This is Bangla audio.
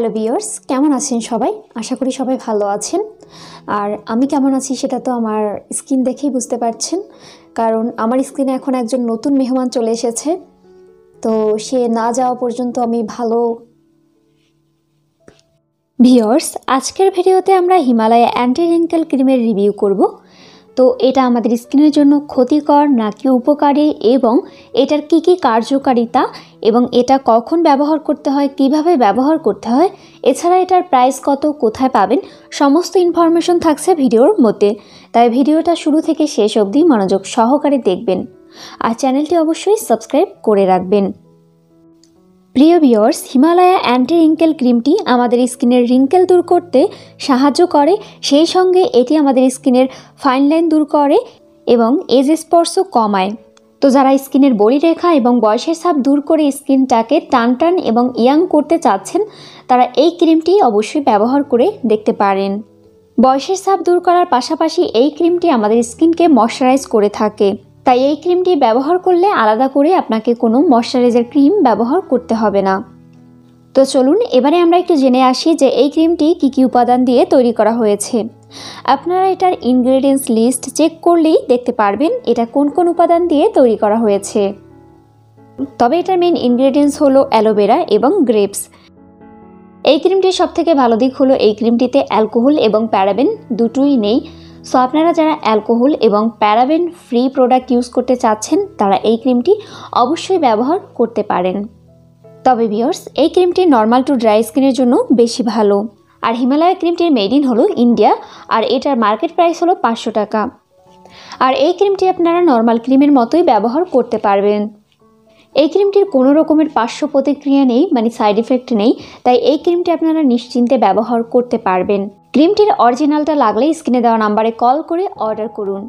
হ্যালো বিয়ার্স কেমন আছেন সবাই? আশা করি সবাই ভালো আছেন। আর আমি কেমন আছি সেটা তো আমার স্কিন দেখেই বুঝতে পারছেন। কারণ আমার স্কিনে এখন একজন নতুন মেহমান চলে এসেছে। তো সে না যাওয়া পর্যন্ত আমি ভালো ভিওর্স আজকের ভিডিওতে আমরা হিমালয়া অ্যান্টি রিঙ্কেল ক্রিমের রিভিউ করব। তো এটা আমাদের স্কিনের জন্য ক্ষতিকর নাকি উপকারী এবং এটার কি কি কার্যকারিতা এবং এটা কখন ব্যবহার করতে হয়, কীভাবে ব্যবহার করতে হয়, এছাড়া এটার প্রাইস কত, কোথায় পাবেন, সমস্ত ইনফরমেশন থাকছে ভিডিওর মধ্যে। তাই ভিডিওটা শুরু থেকে শেষ অবধি মনোযোগ সহকারে দেখবেন। আর চ্যানেলটি অবশ্যই সাবস্ক্রাইব করে রাখবেন। প্রিয় ভিওর্স হিমালয়া অ্যান্টি রিঙ্কেল ক্রিমটি আমাদের স্কিনের রিঙ্কেল দূর করতে সাহায্য করে। সেই সঙ্গে এটি আমাদের স্কিনের ফাইন লাইন দূর করে এবং এজ স্পর্শ কমায়। তো যারা স্কিনের বলিরেখা এবং বয়সের ছাপ দূর করে স্কিনটাকে টান টান এবং ইয়াং করতে চাচ্ছেন, তারা এই ক্রিমটি অবশ্যই ব্যবহার করে দেখতে পারেন। বয়সের ছাপ দূর করার পাশাপাশি এই ক্রিমটি আমাদের স্কিনকে ময়শ্চারাইজ করে থাকে। তাই এই ক্রিমটি ব্যবহার করলে আলাদা করে আপনাকে কোনো ময়শ্চারাইজার ক্রিম ব্যবহার করতে হবে না। তো চলুন, এবারে আমরা একটু জেনে আসি যে এই ক্রিমটি কী কী উপাদান দিয়ে তৈরি করা হয়েছে। আপনারা এটার ইনগ্রেডিয়েন্টস লিস্ট চেক করলেই দেখতে পারবেন এটা কোন কোন উপাদান দিয়ে তৈরি করা হয়েছে। তবে এটার মেন ইনগ্রেডিয়েন্টস হলো অ্যালোভেরা এবং গ্রেপস। এই ক্রিমটির সবথেকে ভালো দিক হলো এই ক্রিমটিতে অ্যালকোহল এবং প্যারাবেন দুটোই নেই। সো আপনারা যারা অ্যালকোহল এবং প্যারাবেন ফ্রি প্রোডাক্ট ইউজ করতে চাচ্ছেন, তারা এই ক্রিমটি অবশ্যই ব্যবহার করতে পারেন। তবে বিয়ার্স এই ক্রিমটি নর্মাল টু ড্রাই স্কিনের জন্য বেশি ভালো। আর হিমালয় ক্রিমটির মেড ইন হলো ইন্ডিয়া আর এটার মার্কেট প্রাইস হলো পাঁচশো টাকা। আর এই ক্রিমটি আপনারা নর্মাল ক্রিমের মতোই ব্যবহার করতে পারবেন। এই ক্রিমটির কোনো রকমের পার্শ্ব প্রতিক্রিয়া নেই মানে সাইড এফেক্ট নেই, তাই এই ক্রিমটি আপনারা নিশ্চিন্তে ব্যবহার করতে পারবেন। ক্রিমটির অরিজিনালটা লাগলে স্ক্রিনে দেওয়া নাম্বারে কল করে অর্ডার করুন।